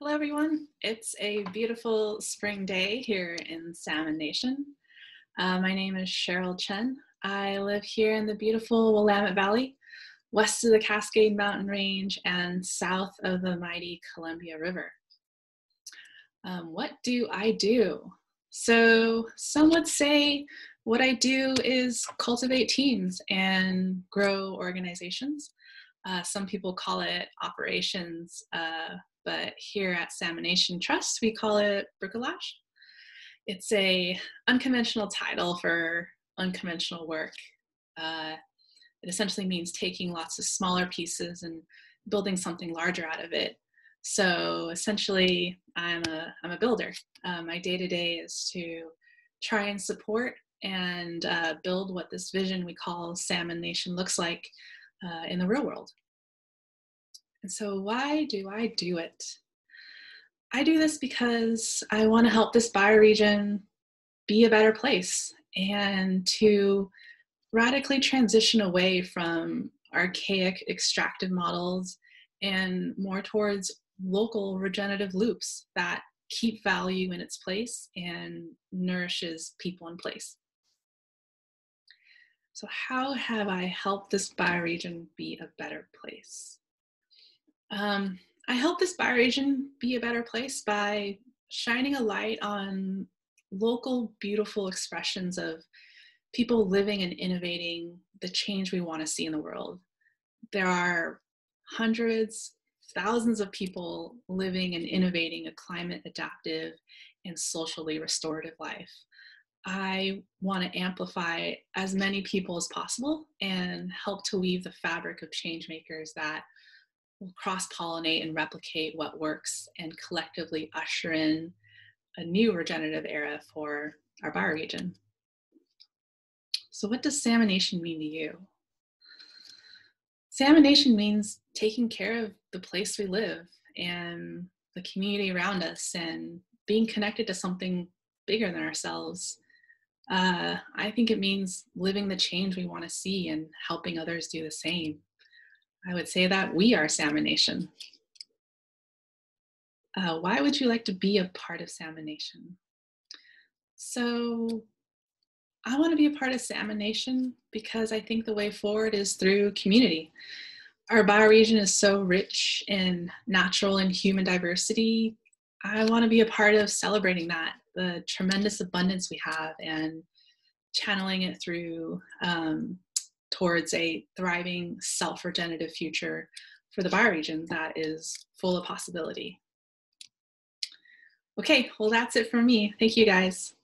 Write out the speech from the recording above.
Hello, everyone. It's a beautiful spring day here in Salmon Nation. Uh, my name is Cheryl Chen. I live here in the beautiful Willamette Valley, west of the Cascade Mountain Range and south of the mighty Columbia River. Um, what do I do? So, some would say what I do is cultivate teams and grow organizations. Uh, some people call it operations, uh, but here at Salmon Nation Trust, we call it bricolage. It's a unconventional title for unconventional work. Uh, it essentially means taking lots of smaller pieces and building something larger out of it. So essentially, I'm a, I'm a builder. Uh, my day to day is to try and support and uh, build what this vision we call Salmon Nation looks like uh, in the real world. And so, why do I do it? I do this because I want to help this bioregion be a better place and to radically transition away from archaic extractive models and more towards local regenerative loops that keep value in its place and nourishes people in place. So how have I helped this bioregion be a better place? Um, I help this bioregion be a better place by shining a light on local, beautiful expressions of people living and innovating the change we want to see in the world. There are hundreds, thousands of people living and innovating a climate adaptive and socially restorative life. I want to amplify as many people as possible and help to weave the fabric of change makers that cross pollinate and replicate what works and collectively usher in a new regenerative era for our bioregion. So, what does Salmon Nation mean to you? Salmon Nation means taking care of the place we live and the community around us and being connected to something bigger than ourselves. Uh, I think it means living the change we want to see and helping others do the same. I would say that we are Salmon Nation. Uh, why would you like to be a part of Salmon Nation? So, I want to be a part of Salmon Nation because I think the way forward is through community. Our bioregion is so rich in natural and human diversity. I want to be a part of celebrating that, the tremendous abundance we have, and channeling it through um, towards a thriving self-regenerative future for the bioregion that is full of possibility. Okay, well that's it from me. Thank you guys.